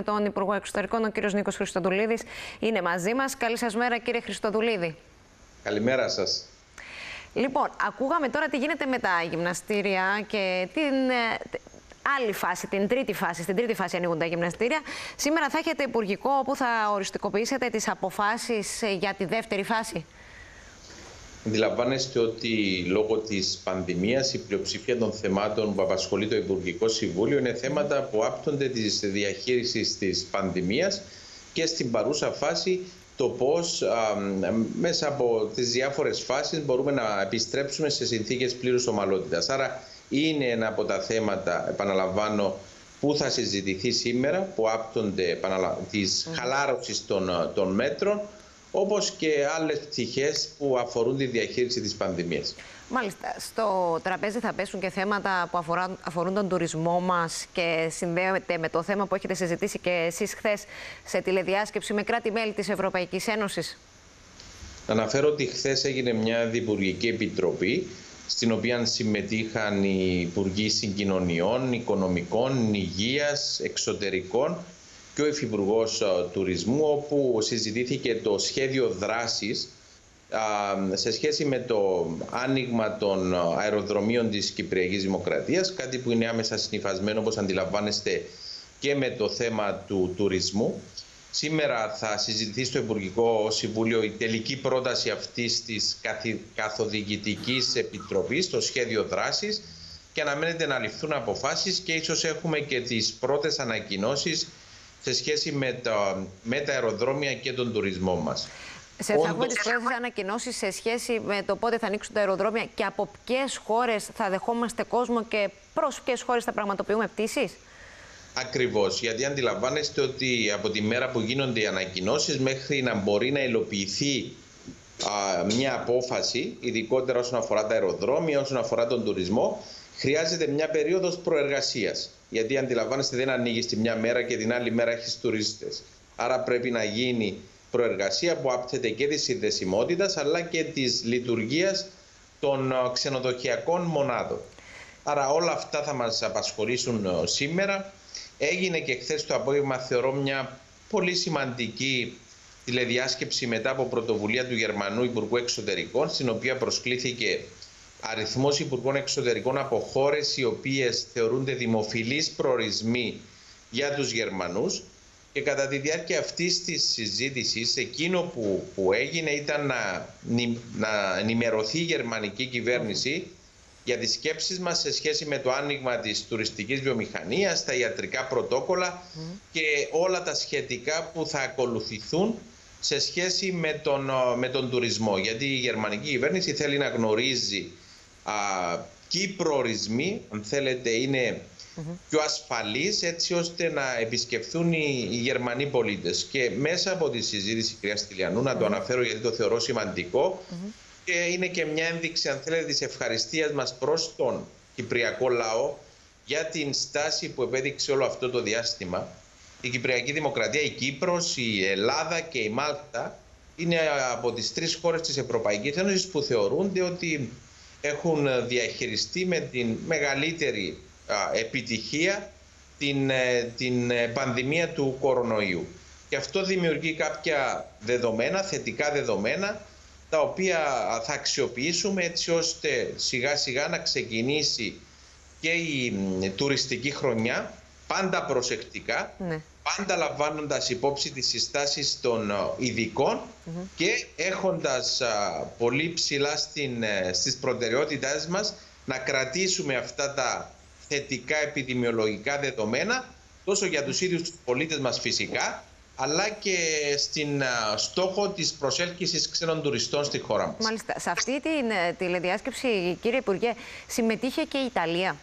με τον Υπουργό Εξωτερικών, ο κύριος Νίκος Χριστοδουλίδης. Είναι μαζί μας. Καλή σας μέρα, κύριε Χριστοδουλίδη. Καλημέρα σας. Λοιπόν, ακούγαμε τώρα τι γίνεται με τα γυμναστήρια και την ε, άλλη φάση, την τρίτη φάση. Στην τρίτη φάση ανοίγουν τα γυμναστήρια. Σήμερα θα έχετε υπουργικό όπου θα οριστικοποιήσετε τις αποφάσεις για τη δεύτερη φάση. Αντιλαμβάνεστε ότι λόγω της πανδημίας η πλειοψηφία των θεμάτων που απασχολεί το Υπουργικό Συμβούλιο είναι θέματα που άπτονται της διαχείρισης της πανδημίας και στην παρούσα φάση το πώς μέσα από τις διάφορες φάσεις μπορούμε να επιστρέψουμε σε συνθήκες πλήρους ομαλότητας. Άρα είναι ένα από τα θέματα, επαναλαμβάνω, που θα συζητηθεί σήμερα, που άπτονται της χαλάρωσης των, των μέτρων, όπως και άλλες πτυχές που αφορούν τη διαχείριση της πανδημίας. Μάλιστα. Στο τραπέζι θα πέσουν και θέματα που αφορά, αφορούν τον τουρισμό μας και συνδέεται με το θέμα που έχετε συζητήσει και εσείς χθες σε τηλεδιάσκεψη με κράτη-μέλη της Ευρωπαϊκής Ένωσης. Αναφέρω ότι χθες έγινε μια διπουργική επιτροπή στην οποία συμμετείχαν οι Υπουργοί Συγκοινωνιών, Οικονομικών, Υγείας, Εξωτερικών και ο Υφυπουργός ε, Τουρισμού, όπου συζητήθηκε το σχέδιο δράσης σε σχέση με το άνοιγμα των αεροδρομίων της Κυπριακής Δημοκρατίας, κάτι που είναι άμεσα συνειφασμένο, όπως αντιλαμβάνεστε, και με το θέμα του τουρισμού. Σήμερα θα συζητηθεί στο Υπουργικό Συμβούλιο η τελική πρόταση αυτής της καθοδηγητικής επιτροπής, το σχέδιο δράσης και αναμένεται να ληφθούν αποφάσεις και ίσως έχουμε και τις πρώτες ανακοινώσεις σε σχέση με τα, με τα αεροδρόμια και τον τουρισμό μας. Σε θα έχουμε τις πρώτες ανακοινώσεις σε σχέση με το πότε θα ανοίξουν τα αεροδρόμια και από ποιες χώρες θα δεχόμαστε κόσμο και προς ποιες χώρες θα πραγματοποιούμε πτήσεις; Ακριβώς. Γιατί αντιλαμβάνεστε ότι από τη μέρα που γίνονται οι ανακοινώσεις μέχρι να μπορεί να υλοποιηθεί μια απόφαση, ειδικότερα όσον αφορά τα αεροδρόμια, όσον αφορά τον τουρισμό, χρειάζεται μια περίοδος προεργασίας. Γιατί αντιλαμβάνεστε δεν ανοίγεις τη μια μέρα και την άλλη μέρα έχεις τουρίστες. Άρα πρέπει να γίνει προεργασία που άπτεται και της συνδεσιμότητας αλλά και της λειτουργίας των ξενοδοχειακών μονάδων. Άρα όλα αυτά θα μας απασχολήσουν σήμερα. Έγινε και χθες το απόγευμα θεωρώ μια πολύ σημαντική τηλεδιάσκεψη μετά από πρωτοβουλία του Γερμανού Υπουργού Εξωτερικών στην οποία προσκλήθηκε αριθμός Υπουργών Εξωτερικών από χώρες οι οποίες θεωρούνται δημοφιλείς προορισμοί για τους Γερμανούς και κατά τη διάρκεια αυτής της συζήτησης εκείνο που, που έγινε ήταν να, να ενημερωθεί η γερμανική κυβέρνηση για τις σκέψεις μας σε σχέση με το άνοιγμα της τουριστικής βιομηχανίας, τα ιατρικά πρωτόκολλα και όλα τα σχετικά που θα ακολουθηθούν σε σχέση με τον, με τον τουρισμό. Γιατί η γερμανική κυβέρνηση θέλει να γνωρίζει α, ποιοι προορισμοί, αν θέλετε, είναι πιο ασφαλείς έτσι ώστε να επισκεφθούν οι, οι Γερμανοί πολίτες. Και μέσα από τη συζήτηση, κυρία Στυλιανού, να το αναφέρω γιατί το θεωρώ σημαντικό, και είναι και μια ένδειξη, αν θέλετε, της ευχαριστίας μας προς τον Κυπριακό λαό για την στάση που επέδειξε όλο αυτό το διάστημα. Η Κυπριακή Δημοκρατία, η Κύπρος, η Ελλάδα και η Μάλτα είναι από τις τρεις χώρες της Ευρωπαϊκής Ένωσης που θεωρούνται ότι έχουν διαχειριστεί με την μεγαλύτερη επιτυχία την, ε, την ε, πανδημία του κορονοϊού. Και αυτό δημιουργεί κάποια δεδομένα, θετικά δεδομένα, τα οποία θα αξιοποιήσουμε έτσι ώστε σιγά σιγά να ξεκινήσει και η τουριστική χρονιά, πάντα προσεκτικά, ναι. Πάντα λαμβάνοντας υπόψη τις συστάσεις των ε, ειδικών και έχοντας πολύ ψηλά στην, στις προτεραιότητές μας να κρατήσουμε αυτά τα θετικά επιδημιολογικά δεδομένα τόσο για τους ίδιους τους πολίτες μας φυσικά αλλά και στην στόχο της προσέλκυσης ξένων τουριστών στη χώρα μας. Μάλιστα. Σε αυτή την ε, τηλεδιάσκεψη, κύριε Υπουργέ, συμμετείχε και η Ιταλία.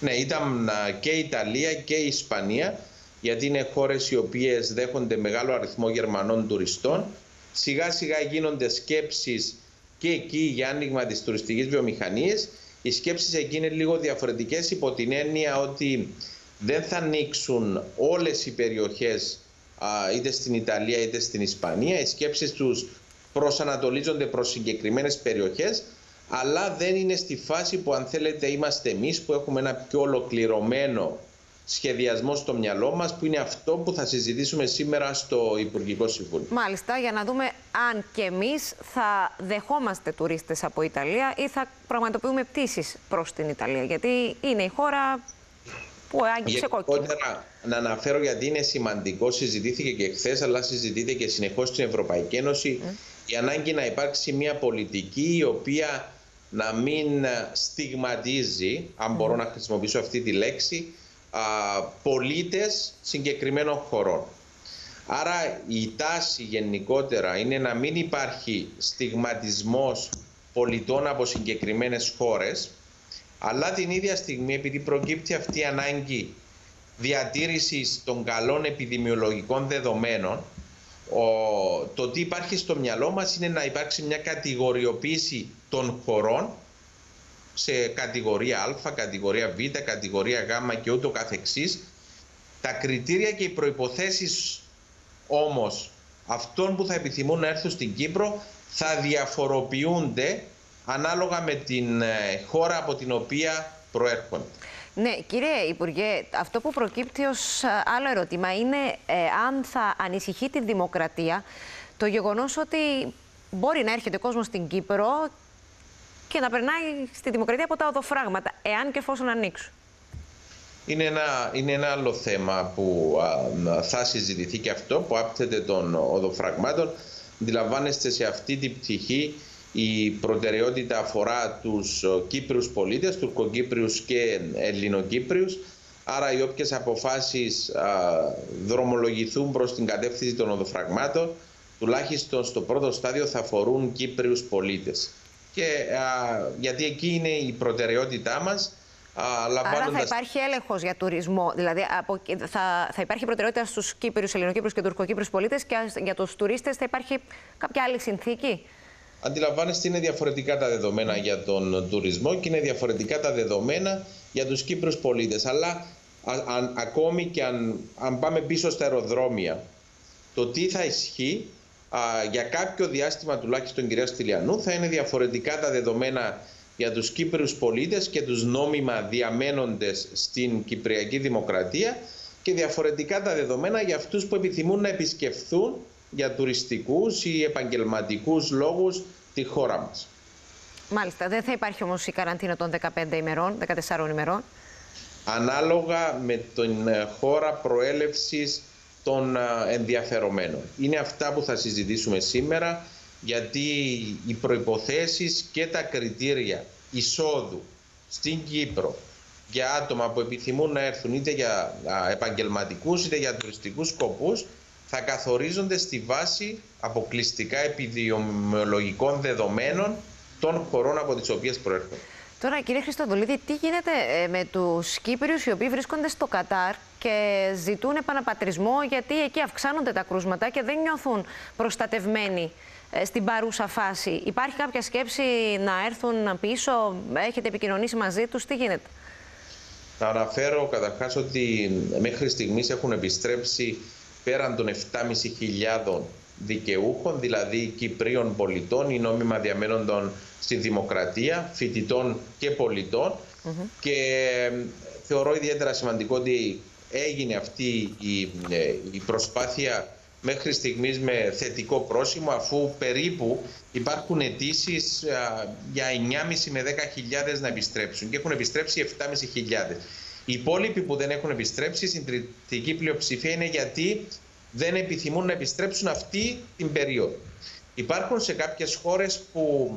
Ναι, ήταν και η Ιταλία και η Ισπανία, γιατί είναι χώρες οι οποίες δέχονται μεγάλο αριθμό Γερμανών τουριστών. Σιγά σιγά γίνονται σκέψεις και εκεί για άνοιγμα της τουριστικής βιομηχανίας οι σκέψεις εκεί είναι λίγο διαφορετικές υπό την έννοια ότι δεν θα ανοίξουν όλες οι περιοχές είτε στην Ιταλία είτε στην Ισπανία. Οι σκέψεις τους προσανατολίζονται προς συγκεκριμένες περιοχές αλλά δεν είναι στη φάση που αν θέλετε είμαστε εμείς που έχουμε ένα πιο ολοκληρωμένο σχεδιασμό στο μυαλό μας που είναι αυτό που θα συζητήσουμε σήμερα στο Υπουργικό Συμβούλιο. Μάλιστα, για να δούμε αν και εμείς θα δεχόμαστε τουρίστες από Ιταλία ή θα πραγματοποιούμε πτήσεις προς την Ιταλία. Γιατί είναι η χώρα που άγγιξε κόκκινο. να αναφέρω γιατί είναι σημαντικό, συζητήθηκε και χθες, αλλά συζητείται και συνεχώς στην Ευρωπαϊκή Ένωση, η ανάγκη να υπάρξει μια πολιτική η οποία να μην στιγματίζει, αν μπορώ να χρησιμοποιήσω αυτή τη λέξη, πολίτες συγκεκριμένων χωρών. Άρα η τάση γενικότερα είναι να μην υπάρχει στιγματισμός πολιτών από συγκεκριμένες χώρες, αλλά την ίδια στιγμή επειδή προκύπτει αυτή η ανάγκη διατήρησης των καλών επιδημιολογικών δεδομένων, το τι υπάρχει στο μυαλό μας είναι να υπάρξει μια κατηγοριοποίηση των χωρών σε κατηγορία Α, κατηγορία Β, κατηγορία Γ και ούτω καθεξής. Τα κριτήρια και οι προϋποθέσεις όμως αυτών που θα επιθυμούν να έρθουν στην Κύπρο θα διαφοροποιούνται ανάλογα με την ε, χώρα από την οποία προέρχονται. Ναι, κύριε Υπουργέ, αυτό που προκύπτει ως ε, άλλο ερώτημα είναι ε, αν θα ανησυχεί τη δημοκρατία το γεγονός ότι μπορεί να έρχεται ο κόσμος στην Κύπρο και να περνάει στη δημοκρατία από τα οδοφράγματα, εάν και εφόσον ανοίξουν. Είναι ένα, είναι ένα άλλο θέμα που θα συζητηθεί και αυτό που άπτεται των οδοφραγμάτων. Αντιλαμβάνεστε σε αυτή την πτυχή η προτεραιότητα αφορά τους Κύπριους πολίτες, Τουρκοκύπριους και Ελληνοκύπριους. Άρα οι όποιες αποφάσεις δρομολογηθούν προς την κατεύθυνση των οδοφραγμάτων, τουλάχιστον στο πρώτο στάδιο θα αφορούν Κύπριους πολίτες και, γιατί εκεί είναι η προτεραιότητά μας. Λαμβάνοντας... Άρα θα υπάρχει έλεγχος για τουρισμό. Δηλαδή από, θα, θα υπάρχει προτεραιότητα στους Κύπριους, Ελληνοκύπριου και Τουρκοκύπριου πολίτες και για τους τουρίστες θα υπάρχει κάποια άλλη συνθήκη; Αντιλαμβάνεστε, είναι διαφορετικά τα δεδομένα για τον τουρισμό και είναι διαφορετικά τα δεδομένα για τους Κύπρους πολίτες. Αλλά ακόμη και αν, αν πάμε πίσω στα αεροδρόμια, το τι θα ισχύει για κάποιο διάστημα τουλάχιστον κυρία Στυλιανού θα είναι διαφορετικά τα δεδομένα για τους Κύπριους πολίτες και τους νόμιμα διαμένοντες στην Κυπριακή Δημοκρατία και διαφορετικά τα δεδομένα για αυτούς που επιθυμούν να επισκεφθούν για τουριστικούς ή επαγγελματικούς λόγους τη χώρα μας. Μάλιστα. Δεν θα υπάρχει όμως η καραντίνα των 15 ημερών, 14 ημερών. Ανάλογα με την ε, χώρα προέλευσης των ενδιαφερομένων. Είναι αυτά που θα συζητήσουμε σήμερα γιατί οι προϋποθέσεις και τα κριτήρια εισόδου στην Κύπρο για άτομα που επιθυμούν να έρθουν είτε για επαγγελματικούς είτε για τουριστικούς σκοπούς θα καθορίζονται στη βάση αποκλειστικά επιδημιολογικών δεδομένων των χωρών από τις οποίες προέρχονται. Τώρα, κύριε Χριστοδουλίδη, τι γίνεται ε, με τους Κύπριους οι οποίοι βρίσκονται στο Κατάρ και ζητούν επαναπατρισμό γιατί εκεί αυξάνονται τα κρούσματα και δεν νιώθουν προστατευμένοι ε, στην παρούσα φάση. Υπάρχει κάποια σκέψη να έρθουν πίσω, έχετε επικοινωνήσει μαζί τους, τι γίνεται; Να αναφέρω καταρχάς ότι μέχρι στιγμής έχουν επιστρέψει πέραν των 7.500 δικαιούχων, δηλαδή Κυπρίων πολιτών ή νόμιμα διαμένοντων στη δημοκρατία, φοιτητών και πολιτών και θεωρώ ιδιαίτερα σημαντικό ότι έγινε αυτή η, ε, η προσπάθεια μέχρι στιγμής με θετικό πρόσημο αφού περίπου υπάρχουν αιτήσεις για 9.500 με 10.000 να επιστρέψουν και έχουν επιστρέψει 7.500. Οι υπόλοιποι που δεν έχουν επιστρέψει, η συντριπτική πλειοψηφία είναι γιατί δεν επιθυμούν να επιστρέψουν αυτή την περίοδο. Υπάρχουν σε κάποιες χώρες που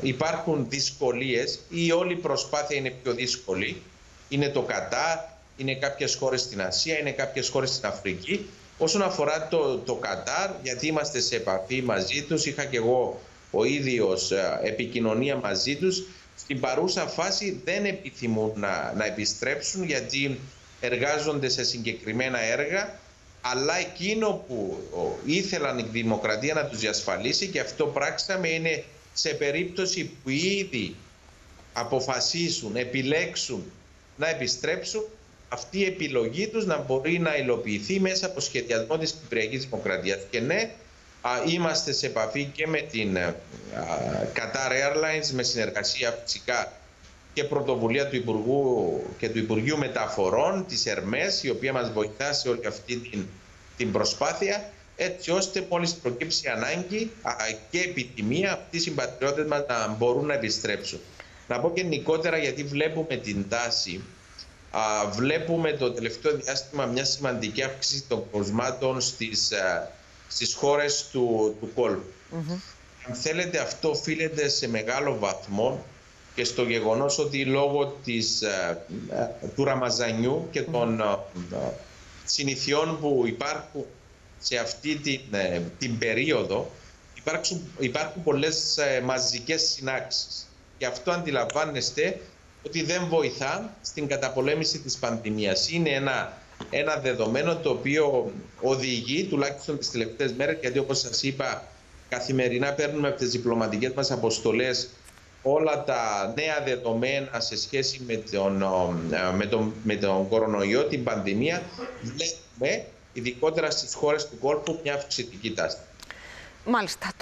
υπάρχουν δυσκολίες ή όλη η προσπάθεια είναι πιο δύσκολη. Είναι το Κατά, είναι κάποιες χώρες στην Ασία, είναι κάποιες χώρες στην Αφρική. Όσον αφορά το, το Κατάρ, γιατί είμαστε σε επαφή μαζί τους, είχα και εγώ ο ίδιος επικοινωνία μαζί τους, στην παρούσα φάση δεν επιθυμούν να, να επιστρέψουν γιατί εργάζονται σε συγκεκριμένα έργα αλλά εκείνο που ήθελαν η δημοκρατία να τους διασφαλίσει και αυτό πράξαμε είναι σε περίπτωση που ήδη αποφασίσουν, επιλέξουν να επιστρέψουν αυτή η επιλογή τους να μπορεί να υλοποιηθεί μέσα από σχεδιασμό της Κυπριακής Δημοκρατίας. Και ναι, είμαστε σε επαφή και με την Qatar Airlines με συνεργασία φυσικά και πρωτοβουλία του Υπουργού και του Υπουργείου Μεταφορών της ΕΡΜΕΣ, η οποία μας βοηθά σε όλη αυτή την, την προσπάθεια, έτσι ώστε μόλις προκύψει ανάγκη και επιτιμία αυτοί οι συμπατριώτες μας να μπορούν να επιστρέψουν. Να πω γενικότερα γιατί βλέπουμε την τάση, βλέπουμε το τελευταίο διάστημα μια σημαντική αύξηση των κοσμάτων στις, στις χώρες του, του κόλπου. Αν θέλετε αυτό οφείλεται σε μεγάλο βαθμό και στο γεγονός ότι λόγω της, ε, ε, του Ραμαζανιού και των ε, συνηθιών που υπάρχουν σε αυτή την, την περίοδο υπάρχουν, υπάρχουν πολλές μαζικές συνάξεις. Και αυτό αντιλαμβάνεστε ότι δεν βοηθά στην καταπολέμηση της πανδημίας. Είναι ένα, ένα δεδομένο το οποίο οδηγεί, τουλάχιστον τις τελευταίες μέρες, γιατί όπως σας είπα, καθημερινά παίρνουμε από τις διπλωματικές μας αποστολές όλα τα νέα δεδομένα σε σχέση με τον, με τον, με τον κορονοϊό, την πανδημία, βλέπουμε ειδικότερα στις χώρες του κόλπου μια αυξητική τάση. Μάλιστα.